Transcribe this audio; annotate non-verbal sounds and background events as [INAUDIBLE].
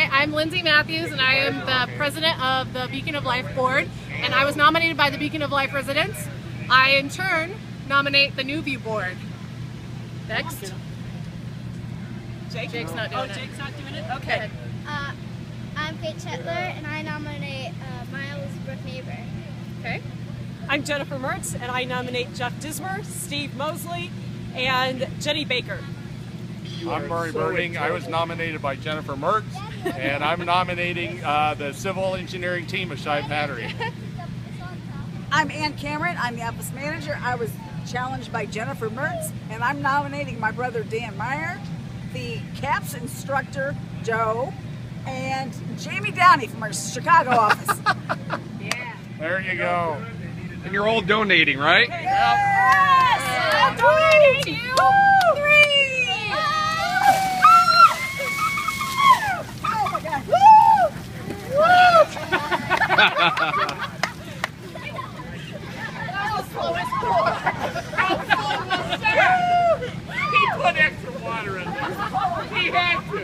Hi, I'm Lindsay Mathews, and I am the president of the Beacon of Life board. And I was nominated by the Beacon of Life residents. I, in turn, nominate the New View board. Next. Jake? Jake's not doing it. oh, it. Jake's not doing it? Okay. Uh, I'm Kate Chetler, and I nominate uh, Miles Brook Neighbor. Okay. I'm Jennifer Mertz, and I nominate Jeff Dismer, Steve Mosley, and Jenny Baker. I'm Murray Birding. I was nominated by Jennifer Mertz, and I'm nominating uh, the civil engineering team of Shive Hattery. I'm Ann Cameron. I'm the office manager. I was challenged by Jennifer Mertz, and I'm nominating my brother Dan Meyer, the CAPS instructor Joe, and Jamie Downey from our Chicago office. [LAUGHS] yeah. There you go. And you're all donating, right? Yes! Donate He put extra water in there. He had to.